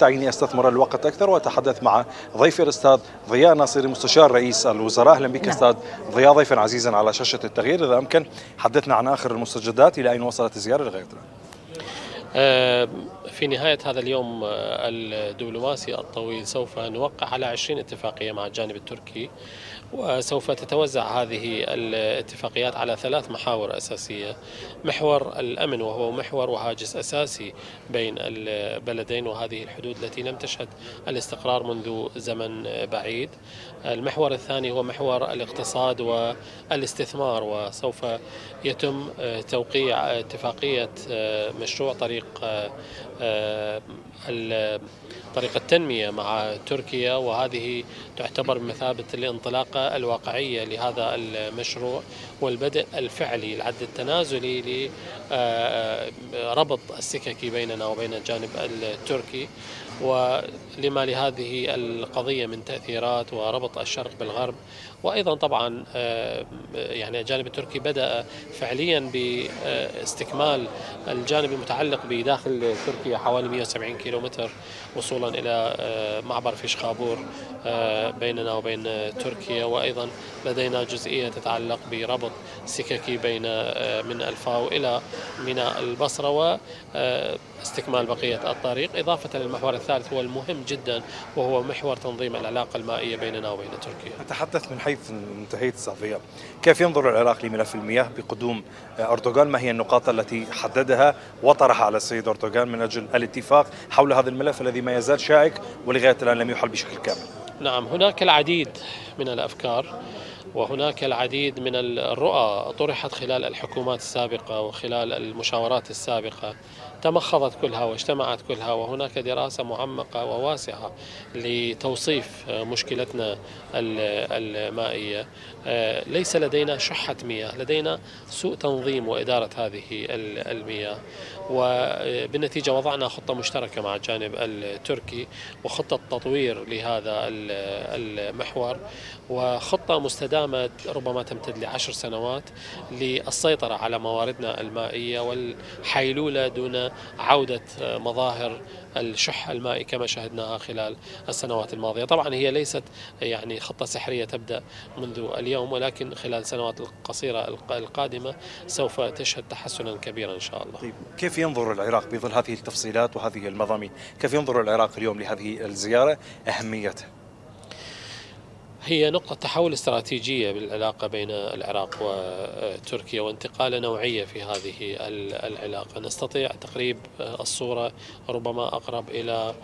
دعيني أستثمر الوقت أكثر وأتحدث مع ضيفي الأستاذ ضياء ناصري مستشار رئيس الوزراء. أهلا بك نعم. أستاذ ضياء ضيفا عزيزا على شاشة التغيير. إذا أمكن حدثنا عن آخر المستجدات إلى أين وصلت الزياره لغايه الان آه، في نهاية هذا اليوم آه، الدبلوماسي الطويل سوف نوقع على 20 اتفاقية مع الجانب التركي. وسوف تتوزع هذه الاتفاقيات على ثلاث محاور أساسية. محور الأمن وهو محور وهاجس أساسي بين البلدين وهذه الحدود التي لم تشهد الاستقرار منذ زمن بعيد. المحور الثاني هو محور الاقتصاد والاستثمار وسوف يتم توقيع اتفاقية مشروع طريق طريق التنمية مع تركيا. وهذه تعتبر بمثابة الانطلاقة الواقعية لهذا المشروع والبدء الفعلي العد التنازلي لربط السكك بيننا وبين الجانب التركي. ولما لهذه القضية من تأثيرات وربط الشرق بالغرب. وأيضا طبعا آه، يعني الجانب التركي بدأ فعليا باستكمال الجانب المتعلق بداخل تركيا حوالي 170 كيلومتر وصولا إلى آه، معبر فيشخابور آه، بيننا وبين تركيا. وأيضا لدينا جزئية تتعلق بربط سككي بين من الفاو إلى ميناء البصرة واستكمال بقية الطريق. إضافة للمحور الثالث هو المهم جدا وهو محور تنظيم العلاقة المائية بيننا وبين تركيا. اتحدث من حيث انتهيت أستاذ ضياء كيف ينظر العراق لملف المياه بقدوم أردوغان؟ ما هي النقاط التي حددها وطرح على السيد أردوغان من أجل الاتفاق حول هذا الملف الذي ما يزال شائك ولغاية الآن لم يحل بشكل كامل؟ نعم هناك العديد من الأفكار وهناك العديد من الرؤى طرحت خلال الحكومات السابقة وخلال المشاورات السابقة. تمخضت كلها واجتمعت كلها وهناك دراسة معمقة وواسعة لتوصيف مشكلتنا ال- المائية. آه، ليس لدينا شحة مياه لدينا سوء تنظيم وإدارة هذه ال- المياه. وبالنتيجه وضعنا خطة مشتركة مع الجانب التركي وخطة تطوير لهذا ال- المحور. وخطة مستدامة ربما تمتد لعشر سنوات للسيطرة على مواردنا المائية والحيلولة دون عودة مظاهر الشح المائي كما شاهدناها خلال السنوات الماضية، طبعا هي ليست يعني خطة سحرية تبدأ منذ اليوم ولكن خلال السنوات القصيرة الق- القادمة سوف تشهد تحسنا كبيرا إن شاء الله. طيب كيف ينظر العراق بظل هذه التفصيلات وهذه المضامين كيف ينظر العراق اليوم لهذه الزيارة؟ اهميتها هي نقطة تحول استراتيجية بالعلاقة بين العراق وتركيا وانتقالة نوعية في هذه ال- العلاقة. نستطيع تقريب الصورة ربما أقرب إلى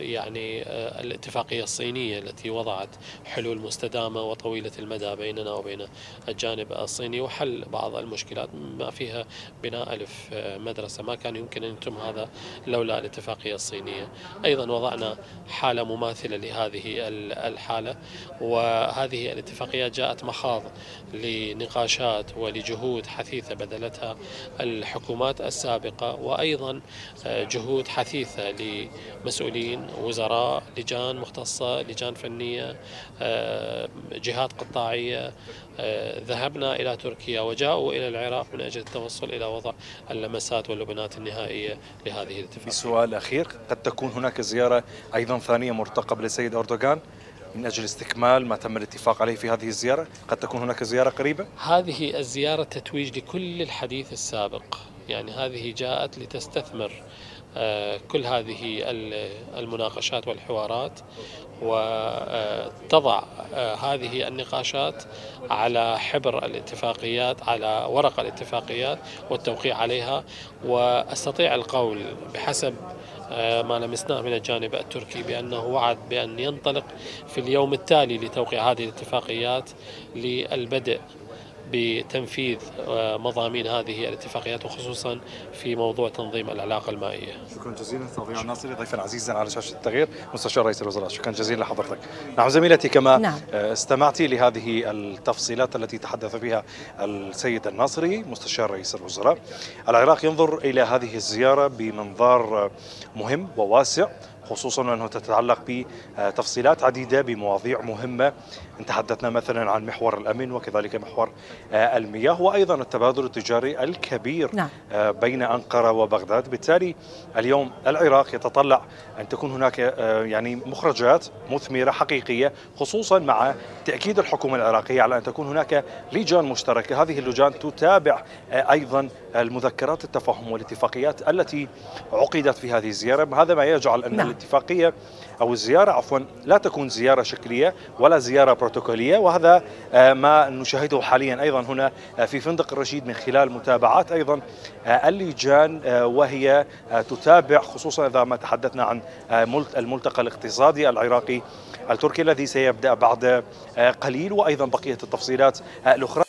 يعني آه، الاتفاقية الصينية التي وضعت حلول مستدامة وطويلة المدى بيننا وبين الجانب الصيني وحل بعض المشكلات ما فيها بناء ألف آه، مدرسة. ما كان يمكن أن يتم هذا لولا الاتفاقية الصينية. أيضا وضعنا حالة مماثلة لهذه ال- الحالة وهذه الاتفاقيات جاءت مخاض لنقاشات ولجهود حثيثة بذلتها الحكومات السابقة وأيضا آه، جهود حثيثة لمسؤولين وزراء لجان مختصة لجان فنية آه، جهات قطاعية آه، ذهبنا إلى تركيا وجاءوا إلى العراق من أجل التوصل إلى وضع اللمسات واللبنات النهائية لهذه الاتفاقية بسؤال أخير قد تكون هناك زيارة أيضا ثانية مرتقبة للسيد أردوغان من أجل استكمال ما تم الاتفاق عليه في هذه الزيارة؟ قد تكون هناك زيارة قريبة؟ هذه الزيارة تتويج لكل الحديث السابق. يعني هذه جاءت لتستثمر كل هذه ال- المناقشات والحوارات وتضع هذه النقاشات على حبر الاتفاقيات على ورق الاتفاقيات والتوقيع عليها. وأستطيع القول بحسب آه، ما لمسناه من الجانب التركي بأنه وعد بأن ينطلق في اليوم التالي لتوقيع هذه الاتفاقيات للبدء بتنفيذ آه، مضامين هذه الاتفاقيات وخصوصا في موضوع تنظيم العلاقة المائية. شكرا جزيلا أستاذ ضياء الناصري ضيفا عزيزا على شاشة التغيير مستشار رئيس الوزراء شكرا جزيلا لحضرتك. نعم زميلتي كما نعم. آه، استمعتي لهذه التفصيلات التي تحدث بها السيد الناصري مستشار رئيس الوزراء. العراق ينظر إلى هذه الزيارة بمنظار آه، مهم وواسع. خصوصا أنه تتعلق بتفصيلات عديدة بمواضيع مهمة تحدثنا مثلا عن محور الأمن وكذلك محور المياه وأيضا التبادل التجاري الكبير نعم. بين أنقرة وبغداد بالتالي اليوم العراق يتطلع أن تكون هناك يعني مخرجات مثمرة حقيقية خصوصا مع تأكيد الحكومة العراقية على أن تكون هناك لجان مشتركة هذه اللجان تتابع أيضا المذكرات التفاهم والاتفاقيات التي عقدت في هذه الزيارة هذا ما يجعل أن نعم. الاتفاقية أو الزيارة عفوا لا تكون زيارة شكلية ولا زيارة بروتوكولية وهذا ما نشاهده حاليا أيضا هنا في فندق الرشيد من خلال متابعات أيضا اللجان وهي تتابع خصوصا إذا ما تحدثنا عن الملتقى الاقتصادي العراقي التركي الذي سيبدأ بعد قليل وأيضا بقية التفصيلات الأخرى.